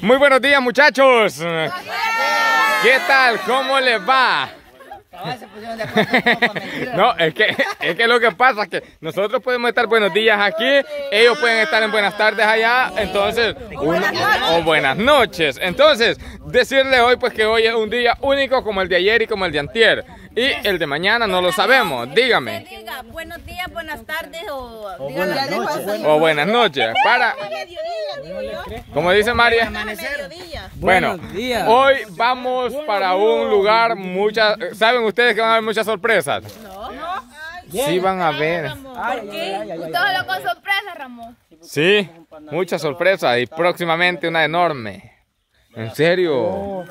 Muy buenos días muchachos. ¿Qué tal? ¿Cómo les va? No, es que, es que lo que pasa es que nosotros podemos estar buenos días aquí, ellos pueden estar en buenas tardes allá, entonces, o buenas noches. Entonces, decirle hoy pues que hoy es un día único como el de ayer y como el de antier. Y el de mañana no lo sabemos, dígame. Diga buenos días, buenas tardes o, buenas noches. O buenas noches. Para, como dice María. Bueno, hoy vamos para un lugar, muchas, ¿saben ustedes que van a haber muchas sorpresas? Sí van a ver. ¿Por qué? Todo lo con sorpresa, Ramón. Sí, muchas sorpresas y próximamente una enorme. ¿En serio?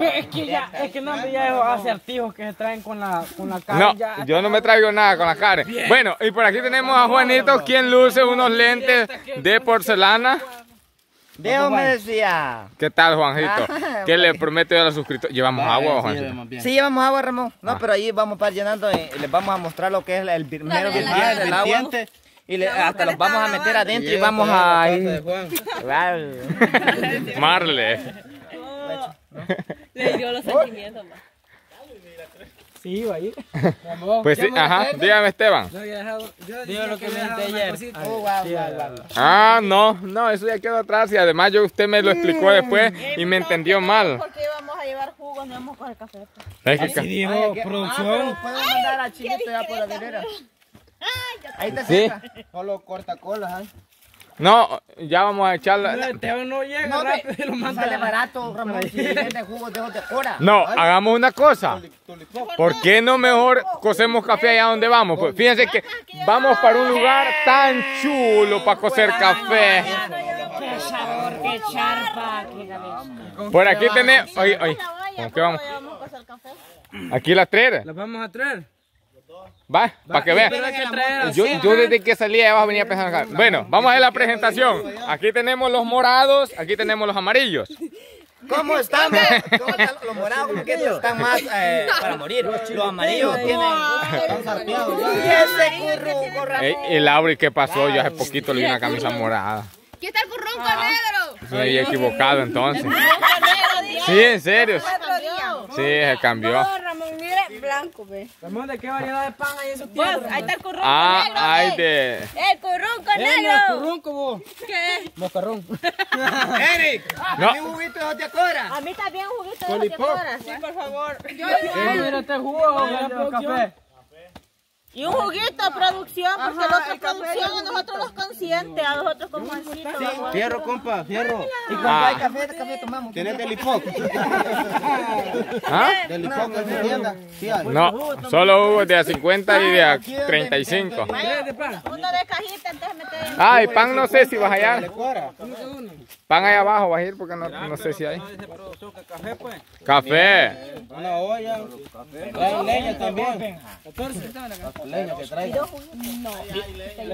Pero es que ya, es que no ya esos acertijos que se traen con la, con la cara. No, ya- yo no me traigo nada con la cara. Bueno, y por aquí tenemos a Juanito, quien luce unos lentes de porcelana. Dios me decía. ¿Qué tal, Juanjito? ¿Qué le promete a los suscriptores? ¿Llevamos agua, Juanjito? Sí, llevamos agua, Ramón. No, pero ahí vamos a estar llenando y les vamos a mostrar lo que es el primero vertiente del agua. Y le- hasta los vamos a meter adentro y vamos a... Marle. Le dio los sentimientos, ma. Sí, va ahí. Pues sí, ajá, dígame Esteban. Digo lo que me dijiste ayer. Sí, Ah, no, no, eso ya quedó atrás y además yo usted me lo explicó después y me entendió mal. Porque íbamos a llevar jugos, no íbamos a coger café. Es que dijo producción. Puedo mandar a Chinito ya por la delera. Ahí está Sí. cerca. Solo corta cola, ¿eh? No, ya vamos a echarla. Esteban no llega No, rápido y lo manda. sale barato, Ramón, si vende jugos de. No, hagamos una cosa. ¿Por qué no mejor cocemos café allá donde vamos? Pues fíjense que vamos para un lugar tan chulo para cocer café. Qué sabor, qué charpa, qué cabeza. Por aquí tenemos... Oye, oye, ¿con qué vamos? Vamos a cocer café. Aquí las tres. Las vamos a traer. Va, para que vean. Yo, yo desde que salí abajo venía pensando acá. Bueno, vamos a ver la presentación. Aquí tenemos los morados, aquí tenemos los amarillos. ¿Cómo están? ¿Cómo están los morados? Como que están más eh, para morir. Los amarillos tienen... Ramón. Ey, el Lauri, ¿qué pasó? Yo hace poquito le di una camisa morada. ¿Qué está el currunco negro? Me había equivocado entonces. Sí, en serio. Sí, se cambió. Blanco, ve. Ramón, ¿de qué variedad de pan hay en su Pues, ahí está el currunco Ah, negro. de... El currunco Eh, negro. currunco, vos. ¿Qué? Mocarrón. Eric, No. dame un juguito de. A mí también un juguito de hoja Sí, por favor. Mira este jugo de café. Y un juguito de producción, porque el otro producción a nosotros nos consiente, a nosotros como Juancito. ¿verdad? Fierro, compa, fierro. Y cuando Ah. hay café, de café tomamos. ¿Tienes delipoc? ¿Ah? ¿Delipoc en tu tienda? Sí hay. No, solo hubo de a 50 y de a 35. ¿Quieres de pan? Uno de cajita, entonces meter en... Ay, pan no sé si vas allá. Pan allá abajo vas a ir porque no, no sé si hay. Café, pues. Café. Una olla. Trae leña también. 14. Leña que traiga.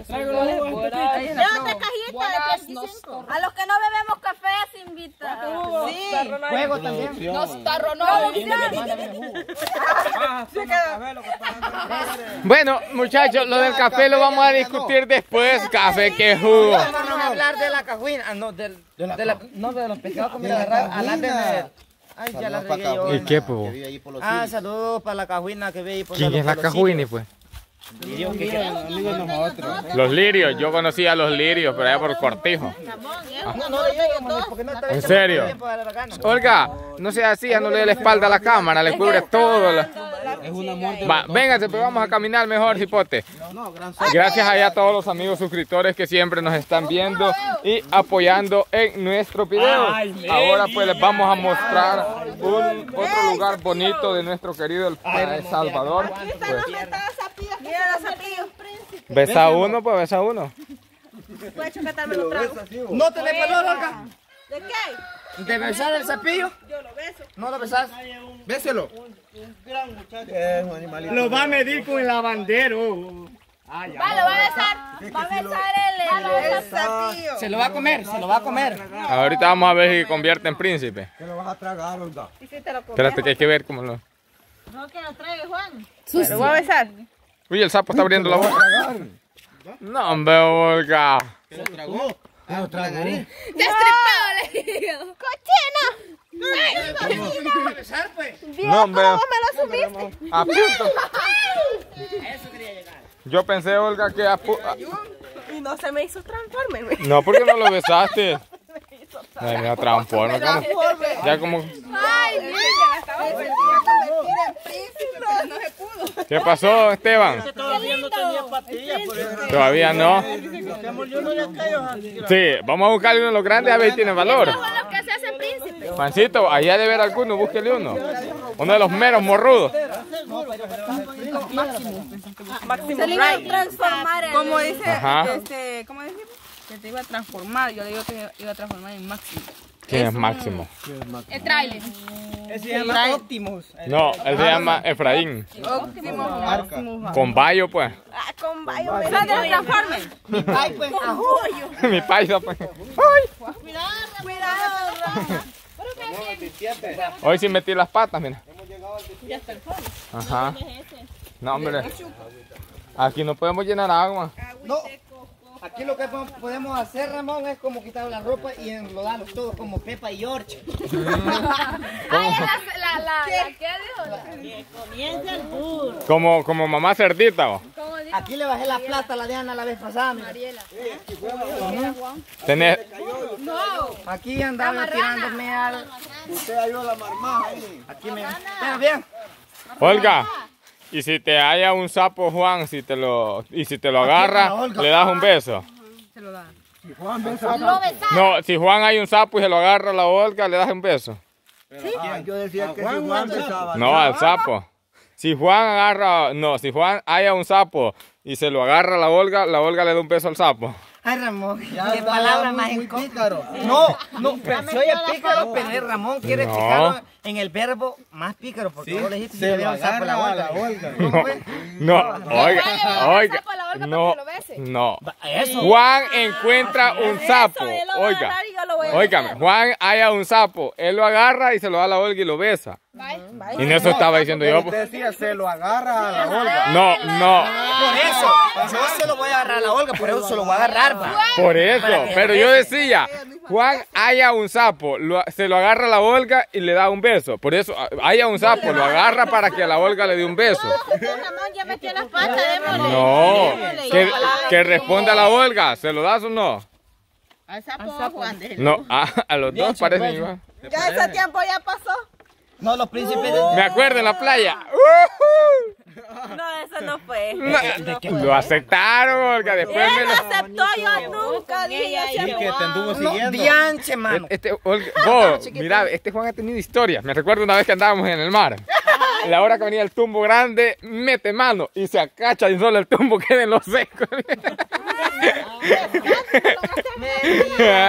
Traigo otra cajita de 35. A los que no bebemos café se invita. Sí. Juego también. Nos tarro no. Ah. Bueno, muchachos, lo del café lo vamos a discutir después. Café que jugo. Vamos a hablar de la cajuina. No, del, de la, no, de los pescados que me agarraron. Hablar de... Ay, ya la regué yo. ¿Y qué, pues? Ah, saludos para la cajuina que ve ahí por ¿Quién es la por los pues? Nosotros. Los lirios. Yo conocía a los lirios, pero allá por Cortijo. No, no le lleguemos, porque no está ¿En serio? tiempo de la gana. Olga, no sea así, ya no le dé la espalda a la cámara, le cubre todo. la- Es Va, vénganse, pues vamos a caminar mejor, cipote. Gracias allá a todos los amigos suscriptores que siempre nos están viendo y apoyando en nuestro video. Ahora pues les vamos a mostrar un otro lugar bonito de nuestro querido El Salvador. Pues, Mira los besa uno, pues besa uno. Puedes chupetarme los tragos. No te le peló, Olga. ¿De qué? ¿De besar el cepillo? Yo lo beso. No lo besas. Béselo. Es un animalito. Lo va a medir con el lavandero. Va, lo va a besar. Va a besar el, sapillo. Se lo va a comer, se lo va a comer. Ahorita vamos a ver si convierte en príncipe. Te lo vas a tragar, Olga. ¿Y si te lo comes? Espérate que hay que ver cómo lo... No, que lo traiga, Juan. ¿Lo va a besar? Uy, el sapo está abriendo la boca. No, hombre, Olga. ¿Se lo tragó? Destripado le digo. ¡Cochina! pues. No, hombre. ¿Cómo me lo subiste? A punto. Yo pensé, Olga, que a Y no se me hizo transformarme. No, porque no lo besaste. Ay, mira, transforma. ¿cómo? Ya como... Ay, mira, No se pudo. ¿Qué pasó, Esteban? Todavía no tenía patillas, por eso. Todavía no. Sí, vamos a buscarle uno de los grandes a ver si tiene valor. Juancito, allá de ver alguno, búsquele uno. Uno de los meros morrudos. Se le iba a transformar en... Como dice, este, ¿cómo decimos? Que te iba a transformar. Yo le digo que iba a transformar en máximo. ¿Quién es Máximo? El trailer. Ese se llama Optimus. No, él se llama Efraín. Máximo. Con Bayo, pues. Ah, con bayo me ¿Sabes de los Transformers? Mi paisa, pues. Hoy sí metí las patas, mira. Ajá. No, hombre. Aquí no podemos llenar agua. No. Aquí lo que po- podemos hacer, Ramón, es como quitar la ropa y enlodarlos todos como Pepa y George. Ay, la, la, la, la, ¿qué dijo? Como, como mamá cerdita. Aquí le bajé la plata a la Diana la vez pasada. mira. Tenés... Aquí andaba tirándome al... Usted ayuda a la marmaja ahí. Aquí me... Mira, bien. Olga, y si te haya un sapo, Juan, si te lo, y si te lo agarra, le das un beso. Se lo da. Juan, besa. No, si Juan hay un sapo y se lo agarra a la Olga, le das un beso. Ah, yo decía que si Juan besaba. No, al sapo. Si Juan agarra, no, si Juan haya un sapo y se lo agarra a la Olga, la Olga le da un beso al sapo. Ay, Ramón, Ya qué está palabra más pícaro. No, no, pero se oye pícaro, pero es Ramón quiere No. explicarlo en el verbo más pícaro, porque vos le dijiste que sapo en agarra a la Olga. No, fue? no, oiga, oiga, sapo a la Olga para no, que lo bese. no. Eso. Juan encuentra un sapo, Eso, él lo va a oiga, a besar. Juan haya un sapo, él lo agarra y se lo da a la Olga y lo besa. Y en eso estaba diciendo yo. Usted decía, se lo agarra a la Olga. No, no, Por eso, yo se lo voy a agarrar a la Olga, por eso se lo voy a agarrar, va. por eso, pero yo decía, Juan haya un sapo, lo- se lo agarra a la Olga y le da un beso. Por eso, a- haya un sapo, lo agarra para que a la Olga le dé un beso. No, que, que responda la Olga, ¿se lo das o no? Al sapo o a Juan, déjele. No, a, a los dos parecen igual. Ya ese tiempo ya pasó. No, los príncipes de... Me acuerdo en la playa. No, eso no fue. No, lo aceptaron, Olga, después me Él lo... aceptó, yo nunca dije Y que te anduvo siguiendo. dianche, mano. Este, Olga, vos, mira, este Juan ha tenido historias. Me recuerdo una vez que andábamos en el mar. La hora que venía el tumbo grande, mete mano y se acacha y solo el tumbo queda en los secos.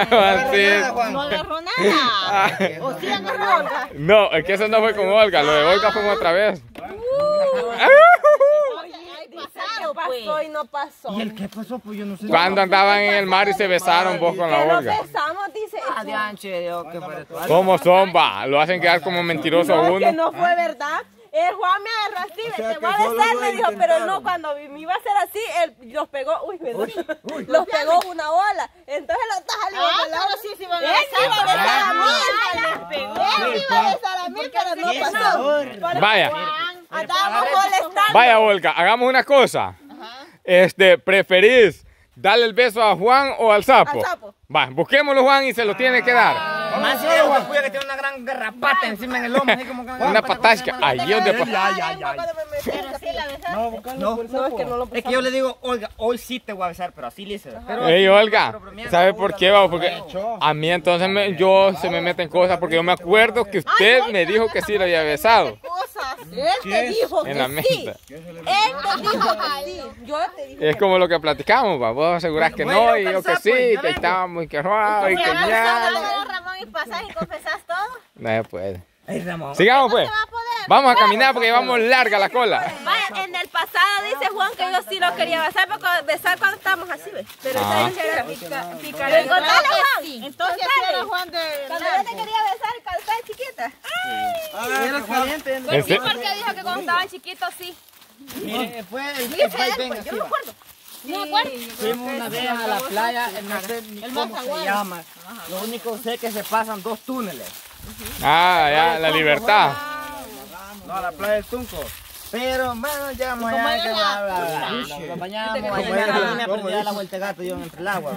Juancito. No agarró nada. O sí agarró Olga. No, es que eso no fue con Olga, lo de Olga fue otra vez. Ay, pasado, pasó y no pasó. ¿Y el qué pasó? Pues yo no sé. Cuando andaban en el mar y se besaron vos con la Que nos Olga. besamos, dice. Ah, dianche, Dios, que. ¿Cómo son, va? Lo hacen quedar como mentiroso a No, es que uno. no fue verdad. El Juan me agarró así, sea, te voy a besar, me dijo, pero no, cuando me iba a hacer así, él los pegó, uy, perdón, los pegó una ola, entonces lo está saliendo Ah, pero sí se iban a Él me iba a besar a mí, besar. él me iba a besar a mí, pero no pasó. Vaya. Andábamos molestando. Vaya, Olga, hagamos una cosa. Este, ¿preferís darle el beso a Juan o al sapo? Al sapo. Va, busquémoslo, Juan, y se lo tiene que dar. Más si es guapuya que tiene una gran garrapata encima en el lomo, así como que Una patasca. Ahí es donde... pa- Ya, ya, ya. Besaste. No, No, es que no lo es que yo le digo, Olga, hoy sí te voy a besar, pero así le hice. Ey, Olga, ¿sabe por qué, va? Porque a mí entonces me- yo se me meten cosas porque yo me acuerdo que usted me dijo que sí lo había besado. Él te dijo En que la sí. mente. Él te dijo que sí. Yo te dije Es como lo que platicamos, va. Vos asegurás que no y yo que sí, que estábamos y que raro y que ya. Ramón y pasas y confesas todo. No se puede. Ay, Ramón. Sigamos pues. Vamos a caminar porque llevamos larga la cola. Vaya, en el pasado dice Juan que yo sí lo quería besar, porque besar cuando estábamos así, ¿ves? Pero Ah. esa era pica, picareta. Contale, Juan. Entonces, Juan de... Cuando yo te quería besar. Era caliente. ¿En Sí, se- porque dijo que cuando estaban chiquitos sí. Mire, fue el yo no me acuerdo. ¿No acuerdas? Fuimos una vez a la playa, no sé ni cómo se llama. Lo único sé que se pasan dos túneles. Ah, ya, la libertad. No, a la playa del Tunco. Pero bueno, llegamos cómo allá, era que la- bla, bla, bla. Nos bañamos, allá ¿Cómo en era la la- línea, cómo pero ya es? la vuelta de gato yo entre el agua.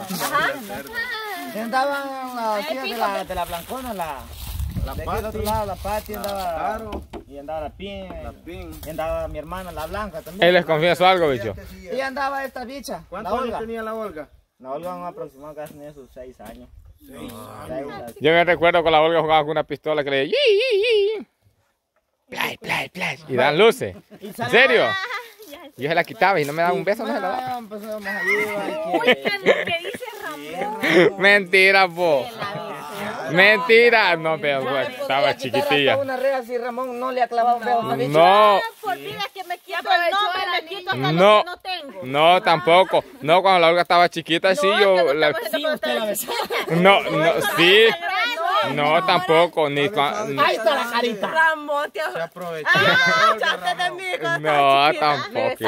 Tías de la, de la blancona, la... La de del otro lado, la Pati andaba... Caro. Y andaba la Pin. La pin. Y andaba mi hermana, la Blanca también. Él les confieso algo, bicho. Y andaba esta bicha, la ¿Cuántos años tenía la Olga? La Olga un aproximado casi tenía sus seis años. Seis. Yo me recuerdo que la Olga jugaba con una pistola que le decía, "Yi, yi, yi". Play, play, play. Y dan luces. ¿En serio? Yo se la quitaba y no me daba un beso, no se la daba. Ah, empezamos allí, va, Uy, que- ¿qué qué dice Ramón? Mentira, po. Mentira. No, pero estaba chiquitilla. hasta una rea si Ramón no le ha clavado un. No, Por vida que me quito el aprovechó nombre, la me quito hasta No. lo que no tengo. no, tampoco. No, cuando la Olga estaba chiquita, sí, yo no la... No, no, sí. No, No, tampoco. Ni Ahí está la carita. Ramón, te Se aprovechó. Ah, mí cuando No, tampoco.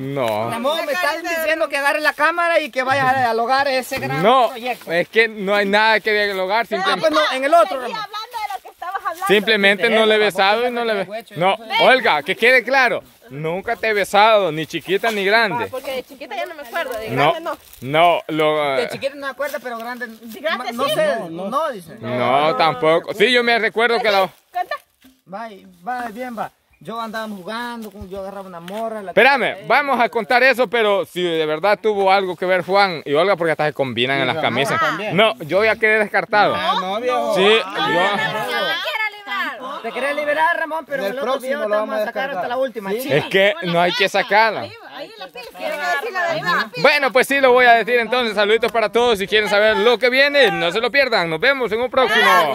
No. Ramón, me estás diciendo que agarre la cámara y que vaya a lograr ese gran No, proyecto. es que no hay nada que dialogar. Ah, Simplemente, pues no, en el otro, Ramón. Hablando de simplemente no le he besado y no le he No, Olga, que quede claro. Nunca te he besado, ni chiquita ni grande. Porque de chiquita ya no me acuerdo, de No, grande no. no, lo, De chiquito no me acuerdo, pero grande. grande no sí. sé, no, dice. no, tampoco. Sí, yo me recuerdo que la... Cuenta. Va, va, bien, va. Yo andaba jugando, yo agarraba una morra. La Espérame, vamos a contar eso, pero si de verdad tuvo algo que ver Juan y Olga, porque hasta se combinan en las camisas. No, yo ya quedé descartado. No, viejo. Sí, yo... Te quería liberar, Ramón, pero Del el otro próximo video lo te vamos a sacar hasta la última. Sí. Es que no hay que sacarla. Bueno, pues sí, lo voy a decir entonces. Saluditos para todos. Si quieren saber lo que viene, no se lo pierdan. Nos vemos en un próximo.